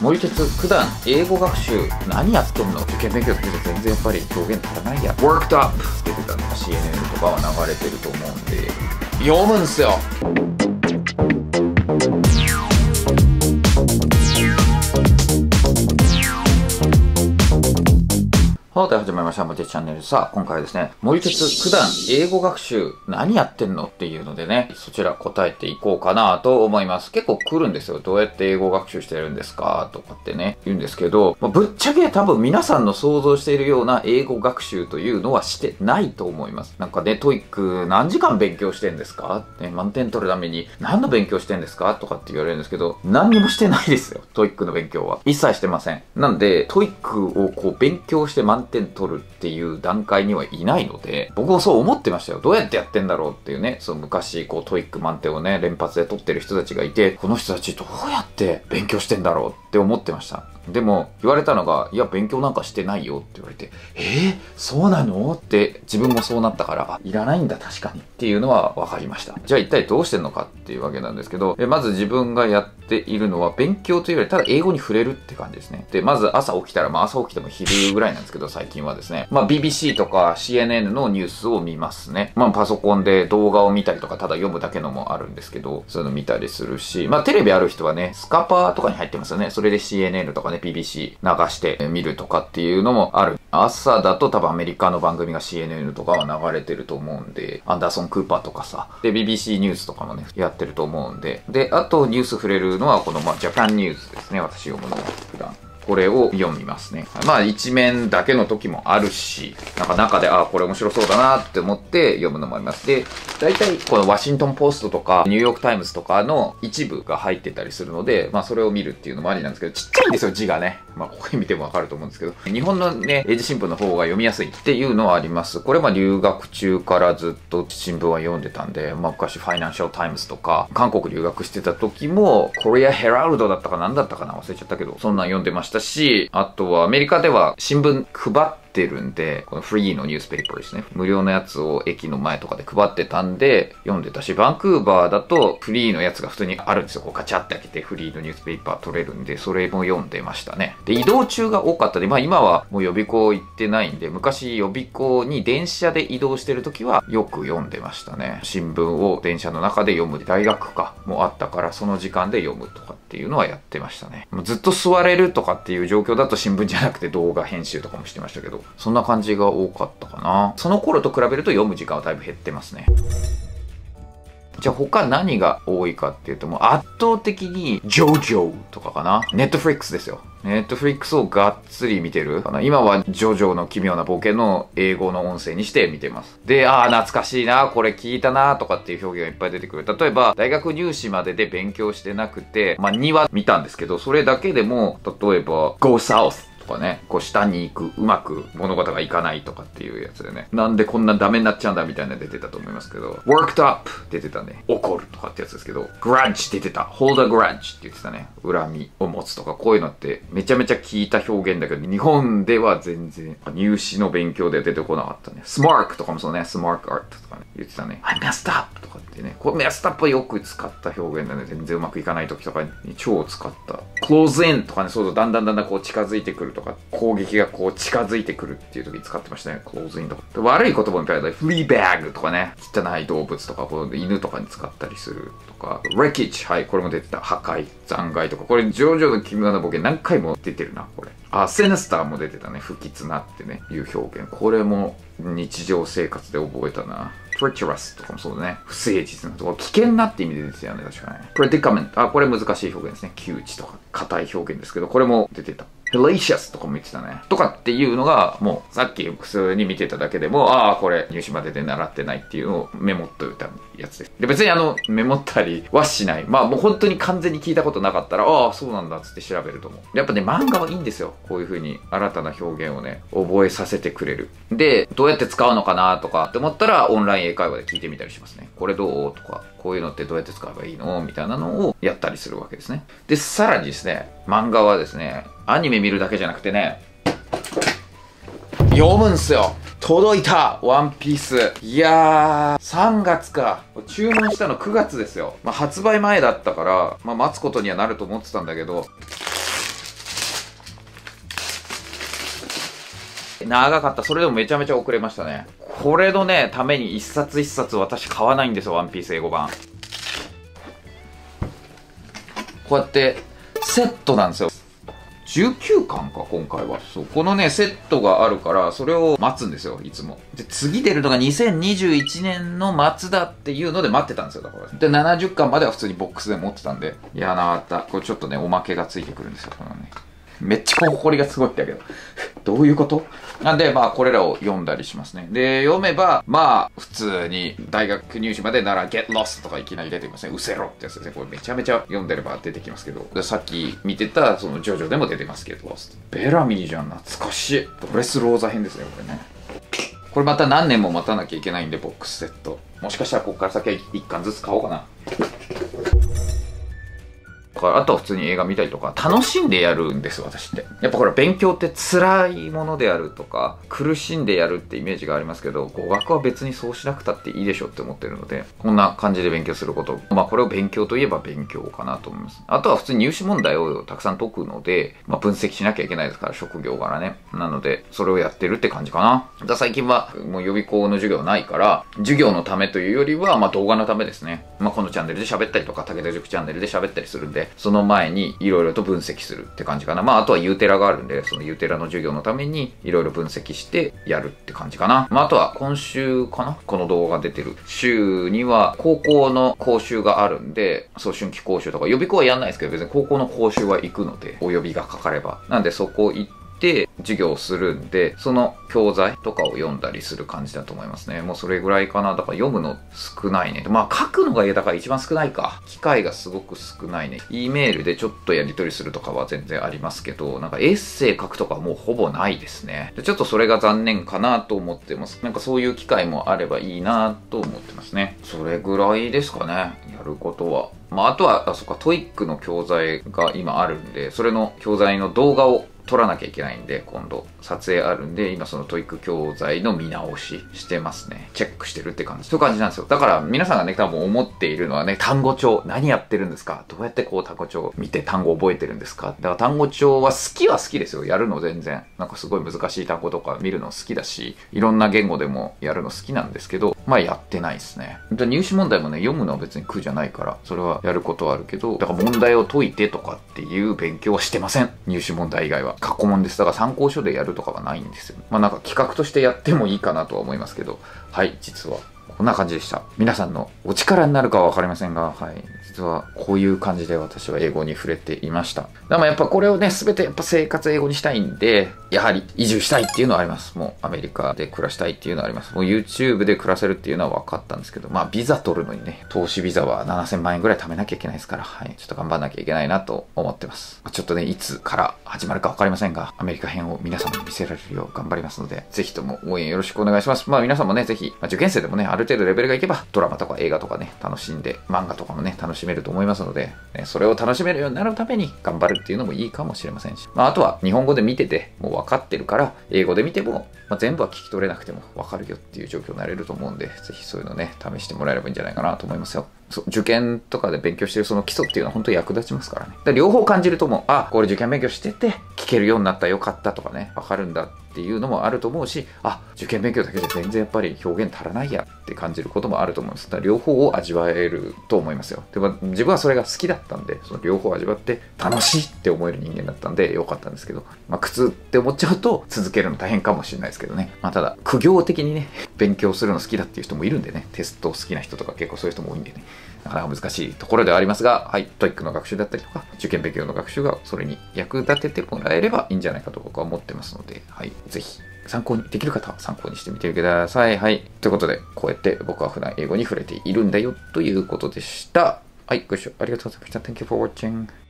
もりてつ普段英語学習何やってんの？受験勉強って全然やっぱり表現足らないや。Worked up 出てたの CNN とかは流れてると思うんで。読むんすよ。はい、始まりました。もりてつチャンネル。さあ、今回はですね、もりてつ、普段英語学習何やってんのっていうのでね、そちら答えていこうかなと思います。結構来るんですよ。どうやって英語学習してるんですかとかってね、言うんですけど、まあ、ぶっちゃけ多分皆さんの想像しているような英語学習というのはしてないと思います。なんかね、 TOEIC 何時間勉強してんですか？ね、満点取るために何の勉強してんですか？とかって言われるんですけど、何にもしてないですよ。 TOEIC の勉強は。一切してません。なんで、 TOEIC をこう勉強して満点取るっていう段階にはいないので、僕もそう思ってましたよ。どうやってやってんだろうっていうね、その昔、こう、 TOEIC 満点をね、連発で取ってる人たちがいて、この人たちどうやって勉強してんだろうって思ってました。でも言われたのが、いや、勉強なんかしてないよって言われて、えー、そうなの？って自分もそうなったから、いらないんだ確かにっていうのは分かりました。じゃあ一体どうしてんのかっていうわけなんですけどえ、まず自分がやっているのは勉強というよりただ英語に触れるって感じですね。で、まず朝起きたら、まあ朝起きても昼ぐらいなんですけど、最近はですね、まあ BBC とか CNN のニュースを見ますね。まあパソコンで動画を見たりとか、ただ読むだけのもあるんですけど、そういうの見たりするし、まあテレビある人はね、スカパーとかに入ってますよね。それで CNN とかね、BBC 流して見るとかっていうのもある。朝だと多分アメリカの番組が CNN とかは流れてると思うんで、アンダーソン・クーパーとかさ、で、BBC ニュースとかもね、やってると思うんで、で、あとニュース触れるのはこの、まあ、ジャパンニュースですね、私読むのは普段。これを読みますね。まあ一面だけの時もあるし、なんか中で、ああ、これ面白そうだなって思って読むのもあります。で、大体このワシントンポストとかニューヨークタイムズとかの一部が入ってたりするので、まあそれを見るっていうのもありなんですけど、ちっちゃいんですよ、字がね。まあここに見てもわかると思うんですけど、日本のね、英字新聞の方が読みやすいっていうのはあります。これは留学中からずっと新聞は読んでたんで、まあ昔ファイナンシャルタイムズとか、韓国留学してた時も、コリアヘラルドだったか何だったかな？忘れちゃったけど、そんなん読んでましたし、あとはアメリカでは新聞配ってるんで、このフリーの newspaper ですね。無料のやつを駅の前とかで配ってたんで、読んでたし、バンクーバーだとフリーのやつが普通にあるんですよ。こうガチャって開けてフリーの newspaper 取れるんで、それも読んでましたね。で、移動中が多かったで、まあ今はもう予備校行ってないんで、昔予備校に電車で移動してる時はよく読んでましたね。新聞を電車の中で読む大学かもあったから、その時間で読むとかっていうのはやってましたね。もうずっと座れるとかっていう状況だと新聞じゃなくて動画編集とかもしてましたけど、そんな感じが多かったかな。その頃と比べると読む時間はだいぶ減ってますね。じゃあ他何が多いかっていうともう圧倒的にジョジョとかかな。ネットフリックスですよ。ネットフリックスをがっつり見てるかな。今はジョジョの奇妙な冒険の英語の音声にして見てます。で、ああ、懐かしいな、これ聞いたな、とかっていう表現がいっぱい出てくる。例えば、大学入試までで勉強してなくて、まあ2話見たんですけど、それだけでも、例えば、Go South かね、こう下に行く、うまく物事がいかないとかっていうやつでね、なんでこんなダメになっちゃうんだみたいな出てたと思いますけど、worked up 出てたね、怒るとかってやつですけど、grudge 出てた、hold a grudge って言ってたね、恨みを持つとか、こういうのってめちゃめちゃ聞いた表現だけど、日本では全然入試の勉強では出てこなかったね。smark とかもそうね、smark art とかね、言ってたね、I messed up とかってね、これ messed up はよく使った表現だね、全然うまくいかない時とかに超使った。close in とかね、そうそう、だんだんだんだんこう近づいてくるとか、攻撃がこう近づいてくるっていう時に使ってましたね。クローズインとか。悪い言葉もいっぱいある。フリーバッグとかね。汚い動物とか、こう犬とかに使ったりするとか。レキッチ。はい、これも出てた。破壊、残骸とか。これ、ジョージョの奇妙なボケ何回も出てるな、これ。あ、セネスターも出てたね。不吉なってね、いう表現。これも日常生活で覚えたな。treacherous とかもそうだね。不誠実なところ。危険なって意味でですよね、確かに。predicament。あ、これ難しい表現ですね。窮地とか、硬い表現ですけど、これも出てた。とかも言ってたね。とかっていうのが、もう、さっき普通に見てただけでも、ああ、これ入試までで習ってないっていうのをメモっといたやつです。で、別にあの、メモったりはしない。まあ、もう本当に完全に聞いたことなかったら、ああ、そうなんだっつって調べると思う。やっぱね、漫画はいいんですよ。こういう風に新たな表現をね、覚えさせてくれる。で、どうやって使うのかなとかって思ったら、オンライン英会話で聞いてみたりしますね。これどうとか、こういうのってどうやって使えばいいの？みたいなのをやったりするわけですね。で、さらにですね、漫画はですね、アニメ見るだけじゃなくてね、読むんすよ。届いたワンピースいやー3月か。注文したの9月ですよ、まあ、発売前だったから、まあ、待つことにはなると思ってたんだけど。長かった。それでもめちゃめちゃ遅れましたね。これのね、ために一冊一冊私買わないんですよ、ワンピース英語版。こうやってセットなんですよ。19巻か、今回は。そう。このね、セットがあるから、それを待つんですよ、いつも。で、次出るのが2021年の末だっていうので待ってたんですよ、だから。で、70巻までは普通にボックスで持ってたんで。いや、なかった。これちょっとね、おまけがついてくるんですよ、このね。めっちゃ誇りがすごいってやけど。どういうこと？なんで、まあ、これらを読んだりしますね。で、読めば、まあ、普通に大学入試までなら get lost とかいきなり出てきますね。うせろってやつですね。これめちゃめちゃ読んでれば出てきますけど。でさっき見てた、そのジョジョでも出てますけど、ベラミーじゃん、懐かしい。ドレスローザ編ですね、これね。これまた何年も待たなきゃいけないんで、ボックスセット。もしかしたらここから先は1巻ずつ買おうかな。とかあとは普通に映画見たりとか、楽しんでやるんです、私って。やっぱほら、勉強って辛いものであるとか、苦しんでやるってイメージがありますけど、語学は別にそうしなくたっていいでしょって思ってるので、こんな感じで勉強すること。まあ、これを勉強といえば勉強かなと思います。あとは普通に入試問題をたくさん解くので、まあ、分析しなきゃいけないですから、職業からね。なので、それをやってるって感じかな。だ最近は、もう予備校の授業ないから、授業のためというよりは、まあ、動画のためですね。まあ、このチャンネルで喋ったりとか、武田塾チャンネルで喋ったりするんで、その前にいろいろと分析するって感じかな。まあ、あとはユーテラがあるんで、そのユーテラの授業のためにいろいろ分析してやるって感じかな。まあ、あとは今週かな？この動画が出てる週には高校の講習があるんで、そう、春季講習とか予備校はやんないですけど、別に高校の講習は行くので、お呼びがかかれば。なんでそこ行って、て授業をするんで、その教材とかを読んだりする感じだと思いますね。もうそれぐらいかな。だから読むの少ないね。まあ書くのが嫌だから一番少ないか。機会がすごく少ないね。E メールでちょっとやり取りするとかは全然ありますけど、なんかエッセイ書くとかもうほぼないですね。ちょっとそれが残念かなと思ってます。なんかそういう機会もあればいいなと思ってますね。それぐらいですかね。やることは。まあ、あとは、あ、そっか、 TOEICの教材が今あるんで、それの教材の動画を撮らなきゃいけないんで、今度、撮影あるんで、今その TOEIC教材の見直ししてますね。チェックしてるって感じ。そういう感じなんですよ。だから皆さんがね、多分思っているのはね、単語帳、何やってるんですか？どうやってこう単語帳見て単語覚えてるんですか？だから単語帳は好きは好きですよ。やるの全然。なんかすごい難しい単語とか見るの好きだし、いろんな言語でもやるの好きなんですけど、まあやってないですね。入試問題もね、読むのは別に苦じゃないから、それはやることはあるけど、だから問題を解いてとかっていう勉強はしてません。入試問題以外は。過去問です。だから参考書でやるとかはないんですよ。まあなんか企画としてやってもいいかなとは思いますけど、はい、実はこんな感じでした。皆さんのお力になるかは分かりませんが、はい。実はこういう感じで私は英語に触れていました。でもやっぱこれをね、すべてやっぱ生活英語にしたいんで、やはり移住したいっていうのはあります。もうアメリカで暮らしたいっていうのはあります。もう YouTube で暮らせるっていうのは分かったんですけど、まあビザ取るのにね、投資ビザは7000万円ぐらい貯めなきゃいけないですから、はい。ちょっと頑張んなきゃいけないなと思ってます。ちょっとね、いつから始まるか分かりませんが、アメリカ編を皆様に見せられるよう頑張りますので、ぜひとも応援よろしくお願いします。まあ皆さんもね、ぜひ、まあ、受験生でもね、る程度レベルがいけば、ドラマとか映画とかね、楽しんで、漫画とかもね、楽しめると思いますので、ね、それを楽しめるようになるために頑張るっていうのもいいかもしれませんし、まあ、あとは日本語で見ててもう分かってるから、英語で見ても、まあ、全部は聞き取れなくても分かるよっていう状況になれると思うんで、ぜひそういうのね、試してもらえればいいんじゃないかなと思いますよ。受験とかで勉強してるその基礎っていうのは本当に役立ちますからね。ら両方感じると思う。あ、これ受験勉強してて聞けるようになったよかったとかね、わかるんだってっていうのもあると思うし、あ、受験勉強だけで全然やっぱり表現足らないやって感じることもあると思うんです。だから両方を味わえると思いますよ。でも自分はそれが好きだったんで、その両方味わって楽しいって思える人間だったんでよかったんですけど、まあ苦痛って思っちゃうと続けるの大変かもしれないですけどね。まあただ、苦行的にね、勉強するの好きだっていう人もいるんでね、テスト好きな人とか結構そういう人も多いんでね。なかなか難しいところではありますが、はい、 TOEICの学習だったりとか、受験勉強の学習がそれに役立ててもらえればいいんじゃないかと僕は思ってますので、はい、ぜひ参考にできる方は参考にしてみてください。はい。ということで、こうやって僕は普段英語に触れているんだよということでした。はい、ご視聴ありがとうございました。Thank you for watching.